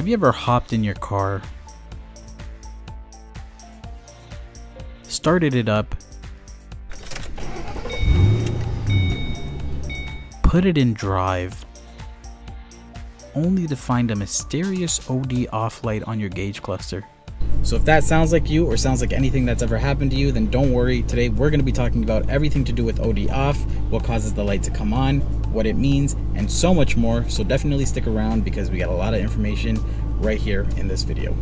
Have you ever hopped in your car, started it up, put it in drive, only to find a mysterious OD off light on your gauge cluster? So if that sounds like you or sounds like anything that's ever happened to you, then don't worry. Today we're going to be talking about everything to do with OD off, what causes the light to come on, what it means, and so much more. So definitely stick around because we got a lot of information right here in this video.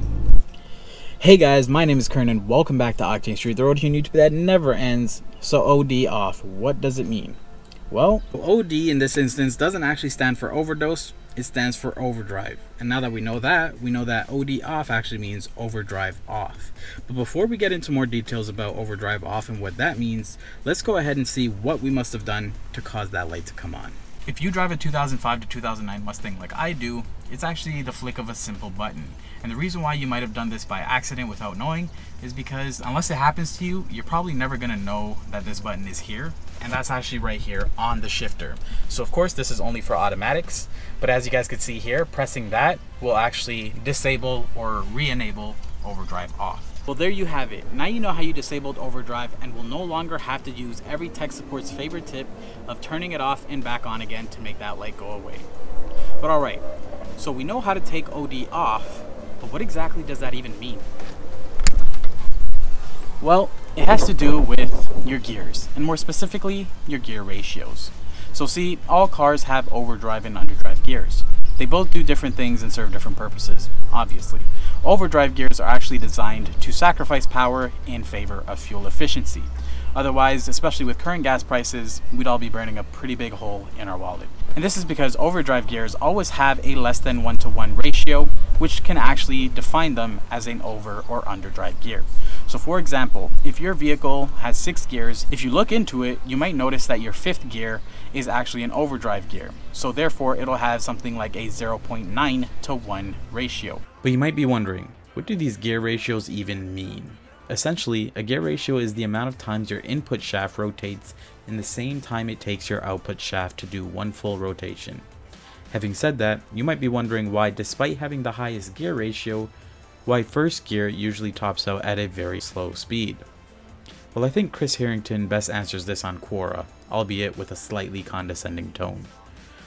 Hey guys, my name is Kern and welcome back to Octane Street, the road here on YouTube that never ends. So OD off, what does it mean? Well, OD in this instance doesn't actually stand for overdose, it stands for overdrive. And now that we know that, we know that OD off actually means overdrive off. But before we get into more details about overdrive off and what that means, let's go ahead and see what we must have done to cause that light to come on. If you drive a 2005 to 2009 Mustang like I do, it's actually the flick of a simple button. And the reason why you might have done this by accident without knowing is because unless it happens to you, you're probably never gonna know that this button is here. And that's actually right here on the shifter. So of course this is only for automatics, but as you guys can see here, pressing that will actually disable or re-enable overdrive off. Well, there you have it. Now you know how you disabled overdrive and will no longer have to use every tech support's favorite tip of turning it off and back on again to make that light go away. But all right, so we know how to take OD off, but what exactly does that even mean? Well, it has to do with your gears, and more specifically, your gear ratios. So see, all cars have overdrive and underdrive gears. They both do different things and serve different purposes, obviously. Overdrive gears are actually designed to sacrifice power in favor of fuel efficiency. Otherwise, especially with current gas prices, we'd all be burning a pretty big hole in our wallet. And this is because overdrive gears always have a less than 1 to 1 ratio, which can actually define them as an over or underdrive gear. So for example, if your vehicle has six gears, if you look into it, you might notice that your fifth gear is actually an overdrive gear. So therefore, it'll have something like a 0.9 to 1 ratio. But you might be wondering, what do these gear ratios even mean? Essentially, a gear ratio is the amount of times your input shaft rotates in the same time it takes your output shaft to do one full rotation. Having said that, you might be wondering why despite having the highest gear ratio, why first gear usually tops out at a very slow speed. Well, I think Chris Harrington best answers this on Quora, albeit with a slightly condescending tone.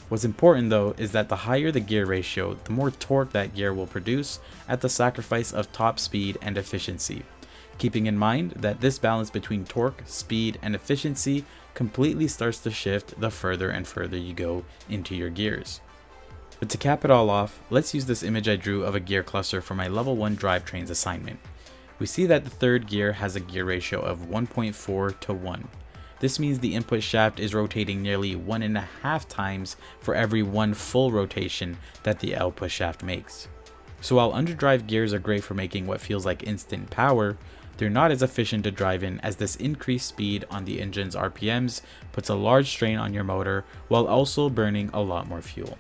What's important though is that the higher the gear ratio, the more torque that gear will produce at the sacrifice of top speed and efficiency keeping in mind that this balance between torque, speed, and efficiency completely starts to shift the further and further you go into your gears. But to cap it all off, let's use this image I drew of a gear cluster for my level 1 drivetrains assignment. We see that the third gear has a gear ratio of 1.4 to 1. This means the input shaft is rotating nearly one and a half times for every one full rotation that the output shaft makes. So while underdrive gears are great for making what feels like instant power, they're not as efficient to drive in as this increased speed on the engine's RPMs puts a large strain on your motor while also burning a lot more fuel.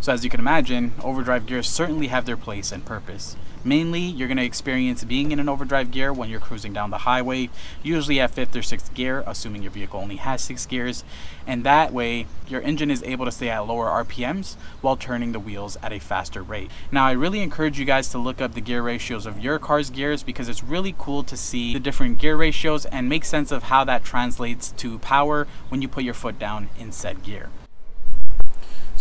So as you can imagine, overdrive gears certainly have their place and purpose. Mainly, you're going to experience being in an overdrive gear when you're cruising down the highway, usually at 5th or 6th gear, assuming your vehicle only has 6 gears, and that way, your engine is able to stay at lower RPMs while turning the wheels at a faster rate. Now, I really encourage you guys to look up the gear ratios of your car's gears because it's really cool to see the different gear ratios and make sense of how that translates to power when you put your foot down in said gear.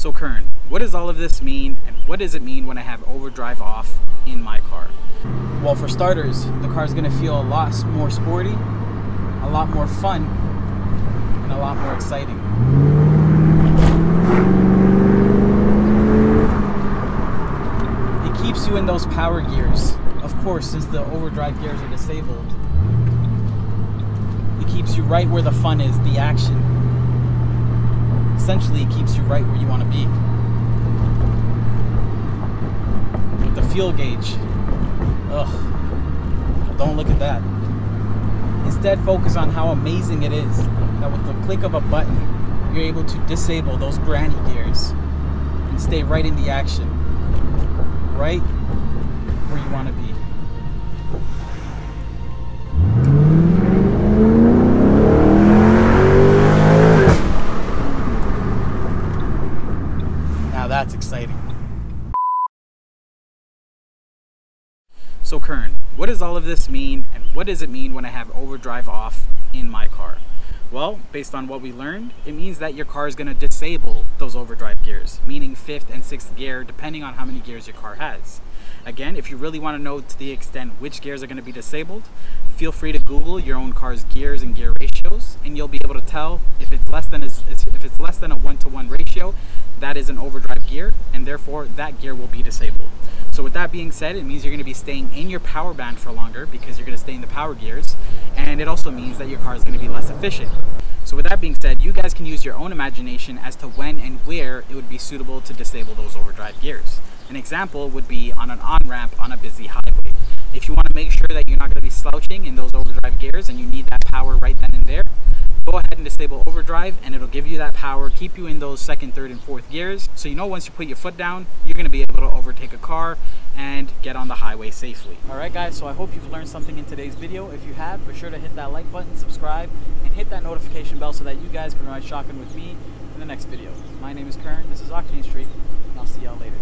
So Kern, what does all of this mean and what does it mean when I have overdrive off in my car? Well, for starters, the car is going to feel a lot more sporty, a lot more fun, and a lot more exciting. It keeps you in those power gears. Of course, since the overdrive gears are disabled, it keeps you right where the fun is, the action essentially it keeps you right where you want to be. With the fuel gauge, ugh, don't look at that. Instead, focus on how amazing it is that with the click of a button, you're able to disable those granny gears and stay right in the action, right where you want to be. So Kern, what does all of this mean and what does it mean when I have overdrive off in my car? Well, based on what we learned, it means that your car is going to disable those overdrive gears, meaning fifth and sixth gear, depending on how many gears your car has. Again, if you really want to know to the extent which gears are going to be disabled, feel free to Google your own car's gears and gear ratios, and you'll be able to tell if it's less than a, if it's less than a one-to-one -one ratio, that is an overdrive gear, and therefore that gear will be disabled. So with that being said, it means you're going to be staying in your power band for longer because you're going to stay in the power gears, and it also means that your car is going to be less efficient. So with that being said, you guys can use your own imagination as to when and where it would be suitable to disable those overdrive gears. An example would be on an on-ramp on a busy highway. If you want to make sure that you're not going to be slouching in those overdrive gears and you need that power right then go ahead and disable overdrive and it'll give you that power, keep you in those second, third, and fourth gears. So you know once you put your foot down, you're going to be able to overtake a car and get on the highway safely. Alright guys, so I hope you've learned something in today's video. If you have, be sure to hit that like button, subscribe, and hit that notification bell so that you guys can ride shotgun with me in the next video. My name is Kern, this is Octane Street, and I'll see y'all later.